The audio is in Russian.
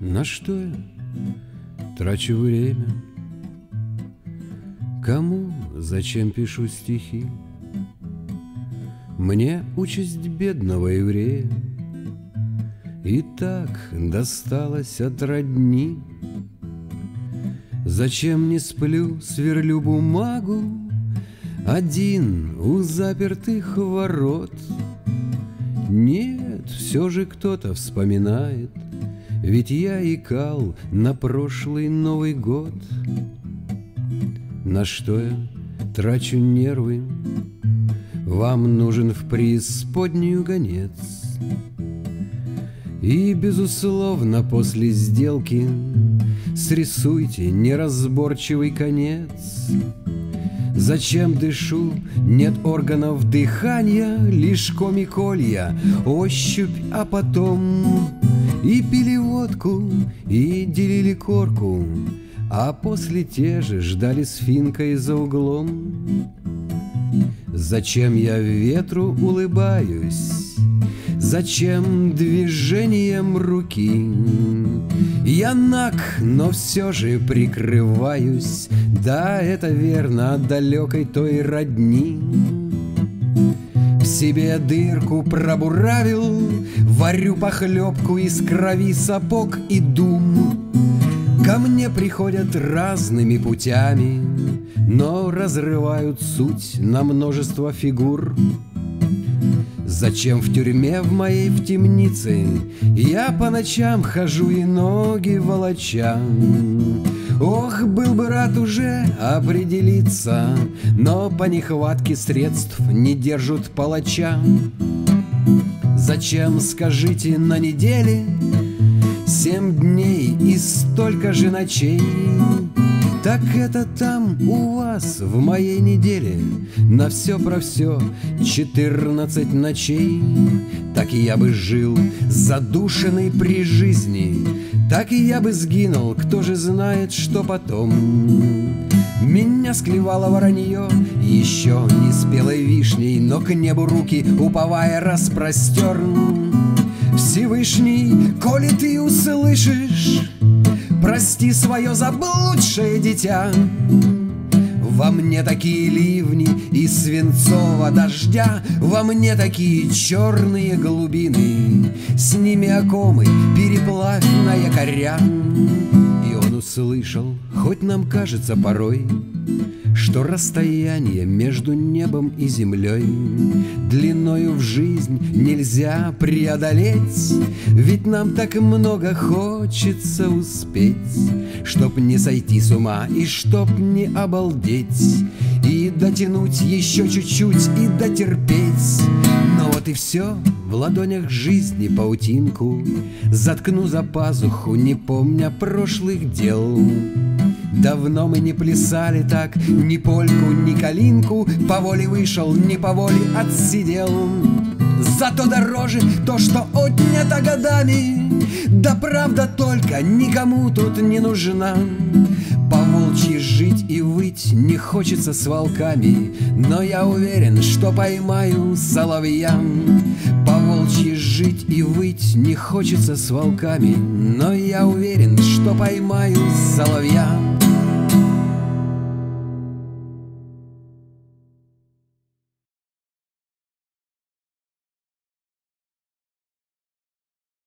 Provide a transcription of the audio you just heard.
На что я трачу время? Кому, зачем пишу стихи? Мне участь бедного еврея И так досталось от родни. Зачем не сплю, сверлю бумагу Один у запертых ворот? Нет, все же кто-то вспоминает — ведь я икал на прошлый Новый год. На что я трачу нервы? Вам нужен в преисподнюю гонец. И, безусловно, после сделки Срисуйте неразборчивый конец. Зачем дышу? Нет органов дыхания, Лишь комиколья, ощупь, а потом и пили водку, и делили корку, А после те же ждали с финкой за углом. Зачем я ветру улыбаюсь? Зачем движением руки? Я наг, но все же прикрываюсь Да, это верно, от далекой той родни себе дырку пробуравил, Варю похлебку из крови сапог и дум. Ко мне приходят разными путями, Но разрывают суть на множество фигур. Зачем в тюрьме в моей в темнице Я по ночам хожу и ноги волочам? Ох, был бы рад уже определиться, Но по нехватке средств не держат палача. Зачем, скажите, на неделе Семь дней и столько же ночей? Так это там у вас в моей неделе На все про все четырнадцать ночей Так и я бы жил задушенный при жизни так и я бы сгинул, кто же знает, что потом. Меня склевало воронье еще не спелой вишней, Но к небу руки, уповая, распростерн. Всевышний, коли ты услышишь, Прости свое заблудшее дитя, во мне такие ливни и свинцового дождя, Во мне такие черные глубины, С ними окомы переплавь на якоря. Услышал, хоть нам кажется порой, что расстояние между небом и землей Длиною в жизнь нельзя преодолеть. Ведь нам так много хочется успеть Чтоб не сойти с ума и чтоб не обалдеть И дотянуть еще чуть-чуть и дотерпеть и все, в ладонях жизни паутинку. Заткну за пазуху, не помня прошлых дел. Давно мы не плясали так Ни польку, ни калинку. По воле вышел, не по воле отсидел Зато дороже то, что отнято годами. Да правда только никому тут не нужна. По волчьи жить и выть не хочется с волками. Но я уверен, что поймаю соловья. По волчьи жить и выть не хочется с волками. Но я уверен, что поймаю соловья